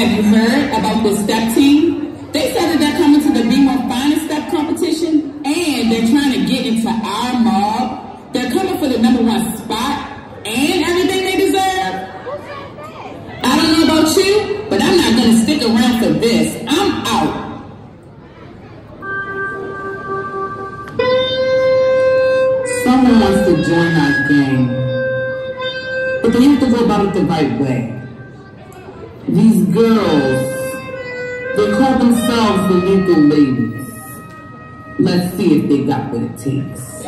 Have you heard about the step team? They said that they're coming to the Bmore Finest Step competition and they're trying to get into our mob. They're coming for the number one spot and everything they deserve. I don't know about you, but I'm not gonna stick around for this. I'm out. Someone wants to join our gang, but they have to go about it the right way. These girls, they call themselves the Lethal Ladies. Let's see if they got what it takes.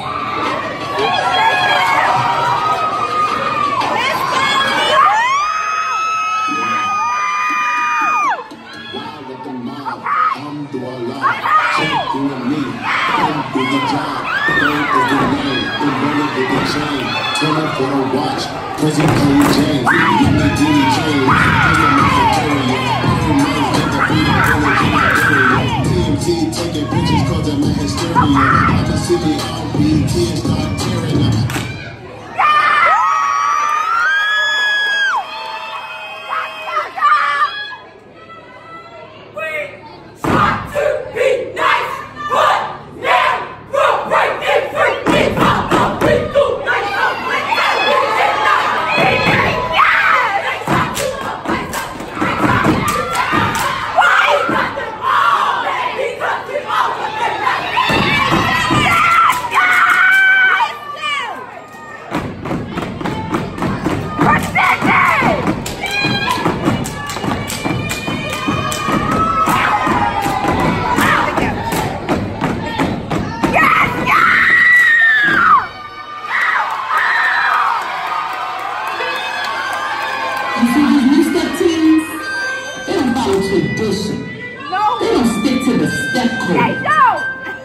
They don't stick to the step code.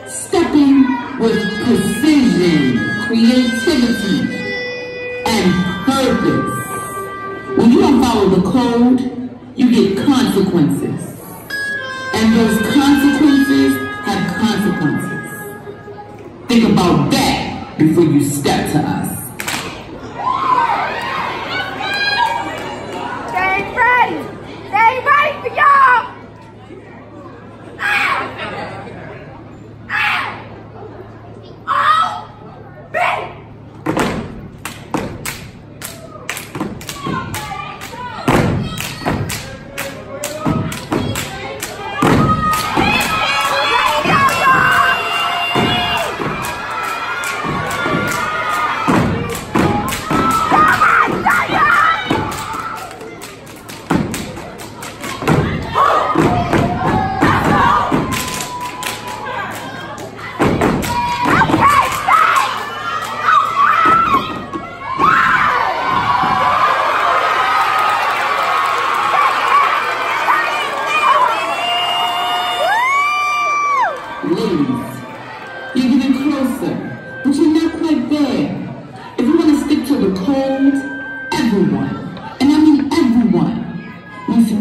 Stepping with precision, creativity, and purpose. When you don't follow the code, you get consequences. And those consequences have consequences. Think about that before you step to us.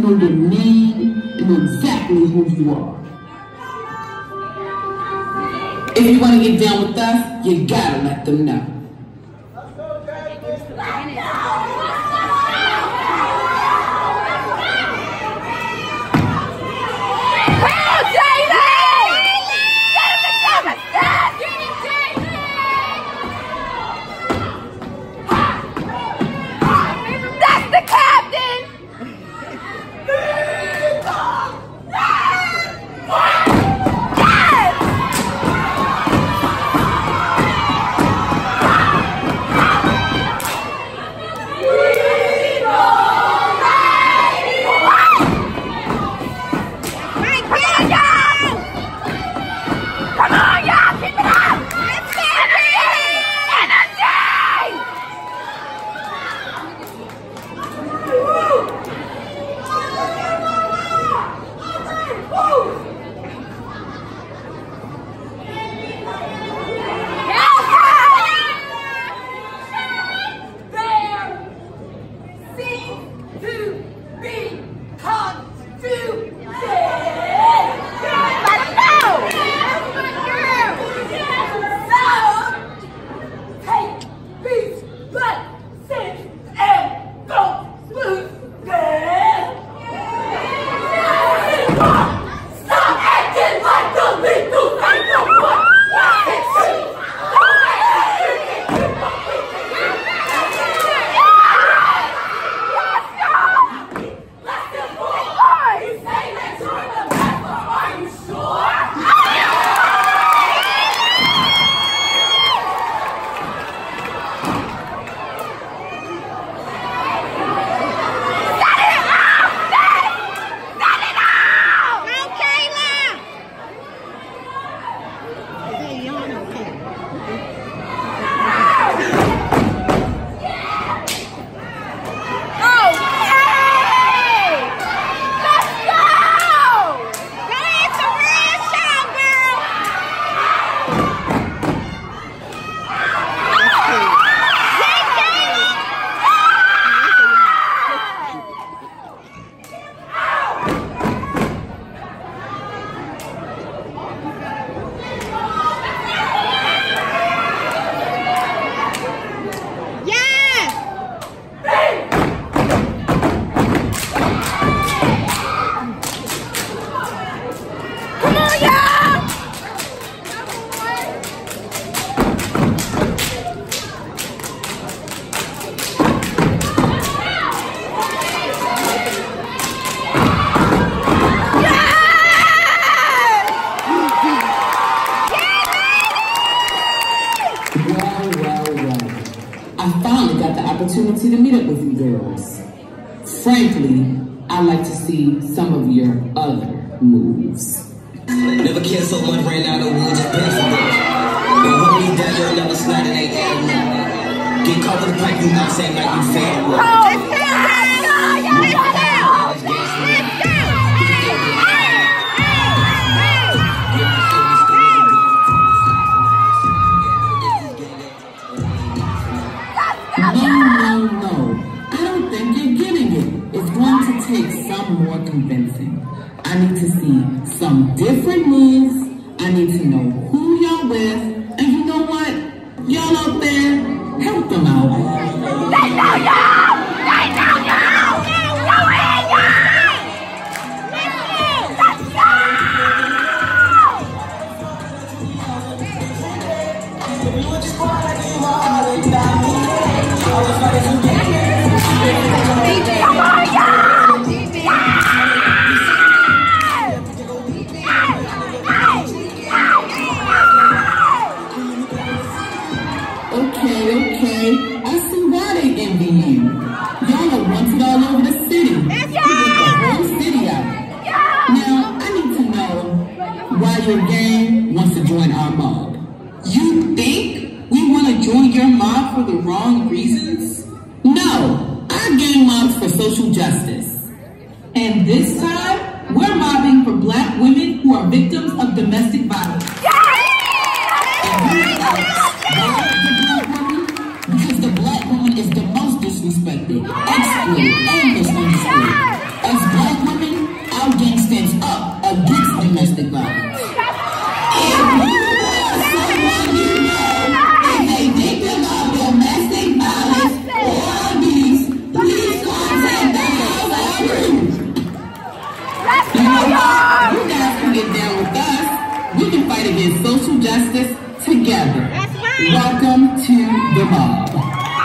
Know your name and know exactly who you are. If you want to get down with us, you gotta let them know. You. Never cared so much, ran out of woods and barefoot. But hold me down, you'll never slide in a air. Get caught with a pipe, you not saying like you fair. Oh, it's still got It's still. It's still. No, no, no. I don't think you're getting it. It's going to take some more convincing. I need to see some different moves. I need to know who y'all with. And you know what? Y'all out there, help them out. And this time, we're mobbing for black women who are victims of domestic violence. Justice together. Right. Welcome to the mob.